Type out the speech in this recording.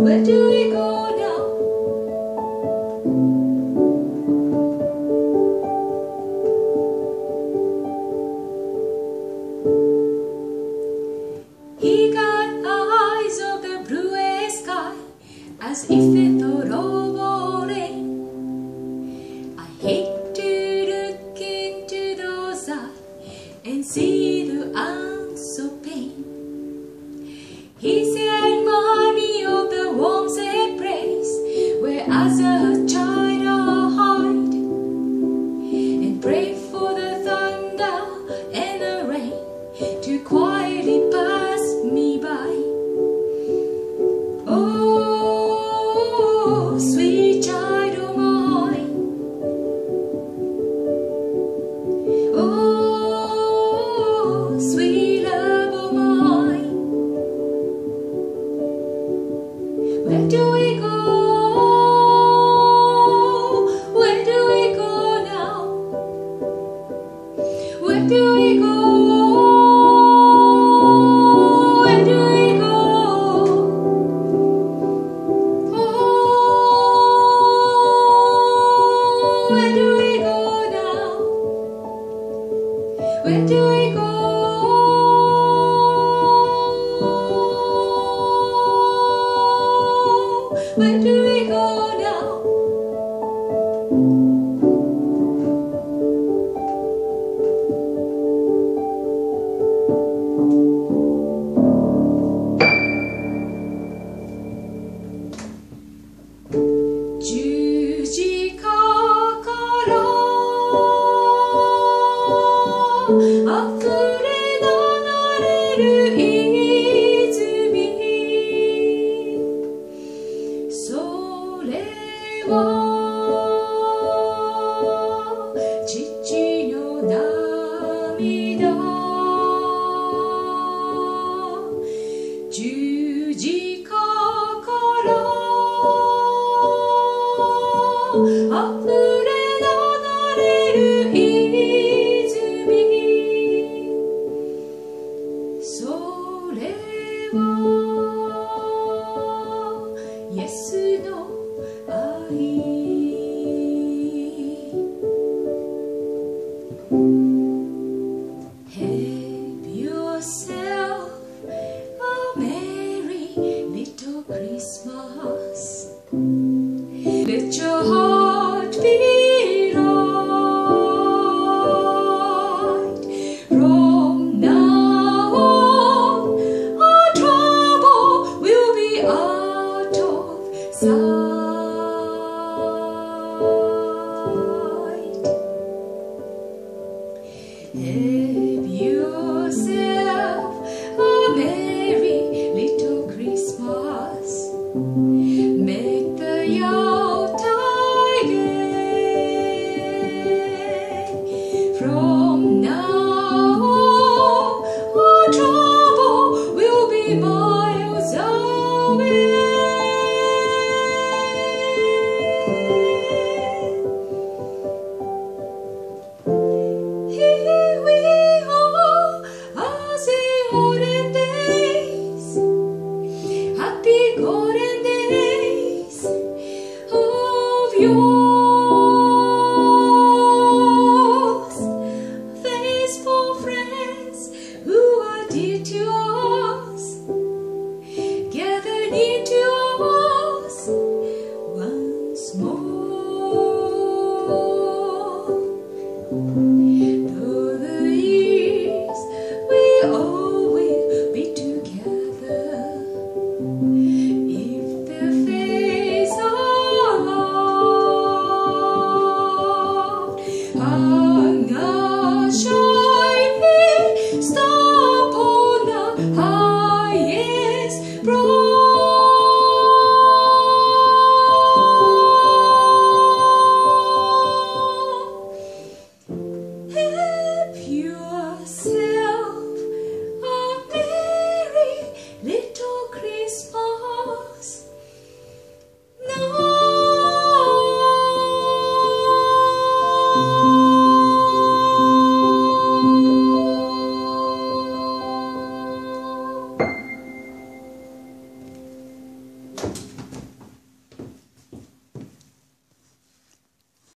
Where do we go now? He got eyes of the blue sky As if it were all rain 父の涙イエスの愛。you. Amen.